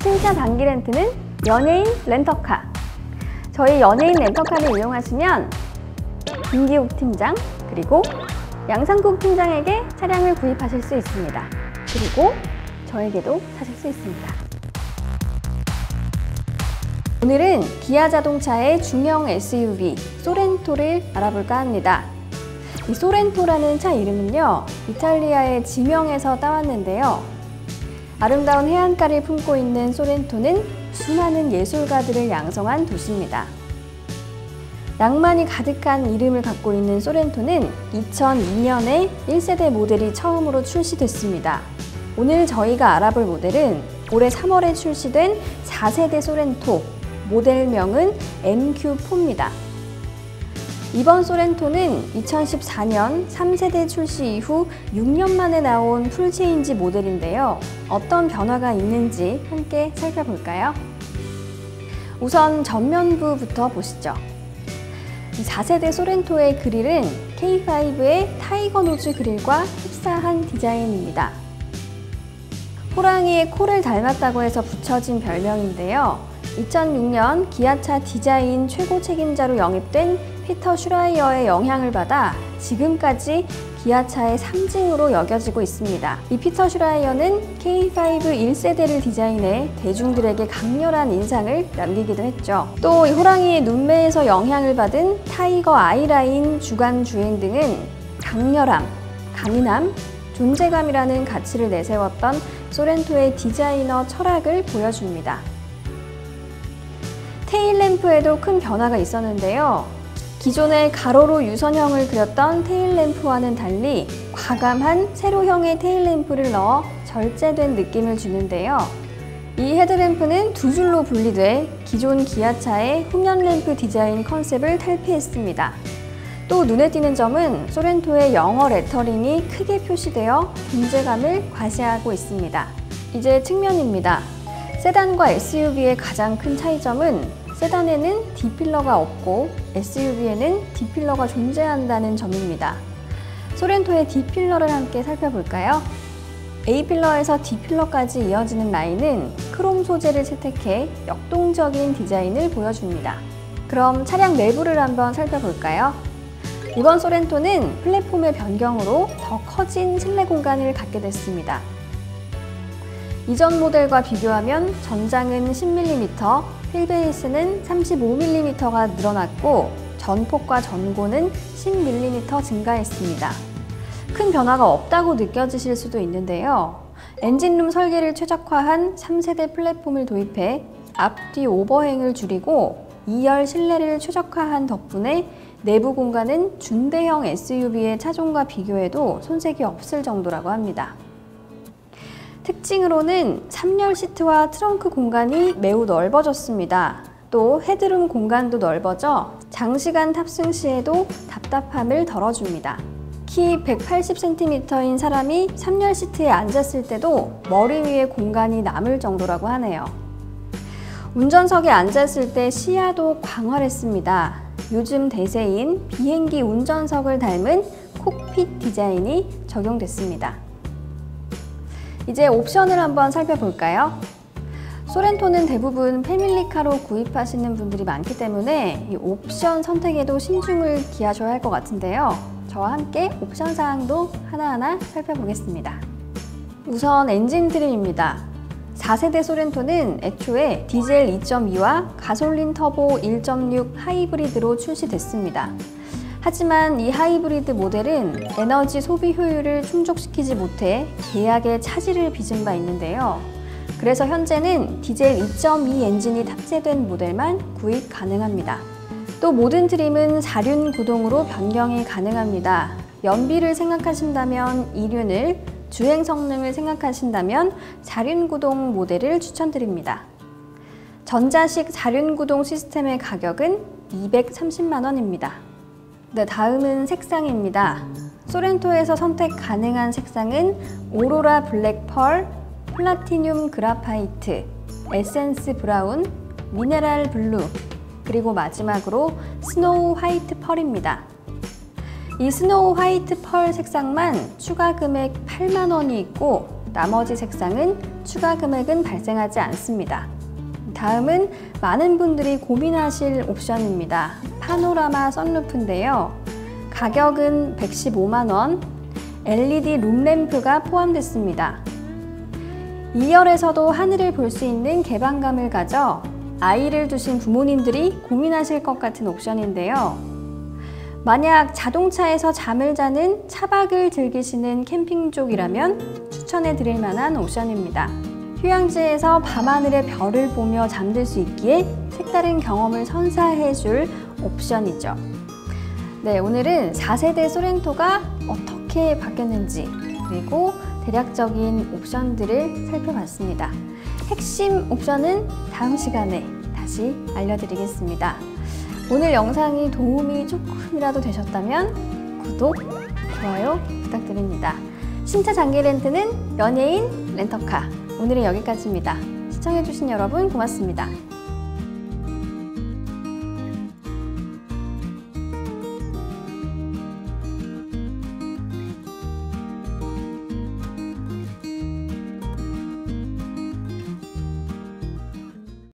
신차 단기 렌트는 연예인 렌터카. 저희 연예인 렌터카를 이용하시면 김기욱 팀장 그리고 양상국 팀장에게 차량을 구입하실 수 있습니다. 그리고 저에게도 사실 수 있습니다. 오늘은 기아 자동차의 중형 SUV 소렌토를 알아볼까 합니다. 이 소렌토라는 차 이름은요, 이탈리아의 지명에서 따왔는데요. 아름다운 해안가를 품고 있는 소렌토는 수많은 예술가들을 양성한 도시입니다. 낭만이 가득한 이름을 갖고 있는 소렌토는 2002년에 1세대 모델이 처음으로 출시됐습니다. 오늘 저희가 알아볼 모델은 올해 3월에 출시된 4세대 소렌토, 모델명은 MQ4입니다. 이번 소렌토는 2014년 3세대 출시 이후 6년 만에 나온 full change 모델인데요. 어떤 변화가 있는지 함께 살펴볼까요? 우선 전면부부터 보시죠. 4세대 소렌토의 그릴은 K5의 tiger nose 그릴과 흡사한 디자인입니다. 호랑이의 코를 닮았다고 해서 붙여진 별명인데요. 2006년 기아차 디자인 최고 책임자로 영입된 피터 슈라이어의 영향을 받아 지금까지 기아차의 상징으로 여겨지고 있습니다. 이 피터 슈라이어는 K5 1세대를 디자인해 대중들에게 강렬한 인상을 남기기도 했죠. 또 이 호랑이의 눈매에서 영향을 받은 tiger 아이라인 주간 주행등은 강렬함, 강인함, 존재감이라는 가치를 내세웠던 소렌토의 디자인 철학을 보여줍니다. tail lamp에도 큰 변화가 있었는데요. 기존의 가로로 유선형을 그렸던 tail lamp와는 달리 과감한 세로형의 tail lamp를 넣어 절제된 느낌을 주는데요. 이 head lamp는 두 줄로 분리돼 기존 기아차의 후면 램프 디자인 컨셉을 탈피했습니다. 또 눈에 띄는 점은 소렌토의 영어 레터링이 크게 표시되어 존재감을 과시하고 있습니다. 이제 측면입니다. 세단과 SUV의 가장 큰 차이점은 세단에는 D필러가 없고 SUV에는 D필러가 존재한다는 점입니다. 소렌토의 D필러를 함께 살펴볼까요? A필러에서 D필러까지 이어지는 라인은 크롬 소재를 채택해 역동적인 디자인을 보여줍니다. 그럼 차량 내부를 한번 살펴볼까요? 이번 소렌토는 플랫폼의 변경으로 더 커진 실내 공간을 갖게 됐습니다. 이전 모델과 비교하면 전장은 10mm, 휠베이스는 35mm가 늘어났고 전폭과 전고는 10mm 증가했습니다. 큰 변화가 없다고 느껴지실 수도 있는데요. 엔진룸 설계를 최적화한 3세대 플랫폼을 도입해 앞뒤 오버행을 줄이고 2열 실내를 최적화한 덕분에 내부 공간은 준대형 SUV의 차종과 비교해도 손색이 없을 정도라고 합니다. 특징으로는 3열 시트와 트렁크 공간이 매우 넓어졌습니다. 또 헤드룸 공간도 넓어져 장시간 탑승 시에도 답답함을 덜어줍니다. 키 180cm인 사람이 3열 시트에 앉았을 때도 머리 위에 공간이 남을 정도라고 하네요. 운전석에 앉았을 때 시야도 광활했습니다. 요즘 대세인 비행기 운전석을 닮은 콕핏 디자인이 적용됐습니다. 이제 옵션을 한번 살펴볼까요? 소렌토는 대부분 패밀리카로 구입하시는 분들이 많기 때문에 이 옵션 선택에도 신중을 기하셔야 할 것 같은데요. 저와 함께 옵션 사항도 하나하나 살펴보겠습니다. 우선 엔진 트림입니다. 4세대 소렌토는 애초에 디젤 2.2와 가솔린 터보 1.6 하이브리드로 출시됐습니다. 하지만 이 하이브리드 모델은 에너지 소비 효율을 충족시키지 못해 계약에 차질을 빚은 바 있는데요. 그래서 현재는 디젤 2.2 엔진이 탑재된 모델만 구입 가능합니다. 또 모든 트림은 4륜 구동으로 변경이 가능합니다. 연비를 생각하신다면 2륜을, 주행 성능을 생각하신다면 4륜 구동 모델을 추천드립니다. 전자식 4륜 구동 시스템의 가격은 230만 원입니다. 네, 다음은 색상입니다. 소렌토에서 선택 가능한 색상은 Aurora Black Pearl, Platinum Graphite, Essence Brown, Mineral Blue, 그리고 마지막으로 Snow White Pearl입니다. 이 Snow White Pearl 색상만 추가 금액 8만 원이 있고 나머지 색상은 추가 금액은 발생하지 않습니다. 다음은 많은 분들이 고민하실 옵션입니다. 파노라마 선루프인데요. 가격은 115만원, LED 룸램프가 포함됐습니다. 2열에서도 하늘을 볼 수 있는 개방감을 가져 아이를 두신 부모님들이 고민하실 것 같은 옵션인데요. 만약 자동차에서 잠을 자는 차박을 즐기시는 캠핑족이라면 추천해 드릴 만한 옵션입니다. 휴양지에서 밤하늘의 별을 보며 잠들 수 있기에 색다른 경험을 선사해 줄 옵션이죠. 네, 오늘은 4세대 소렌토가 어떻게 바뀌었는지 그리고 대략적인 옵션들을 살펴봤습니다. 핵심 옵션은 다음 시간에 다시 알려드리겠습니다. 오늘 영상이 도움이 조금이라도 되셨다면 구독, 좋아요 부탁드립니다. 신차 장기 렌트는 연예인 렌터카. 오늘은 여기까지입니다. 시청해주신 여러분 고맙습니다.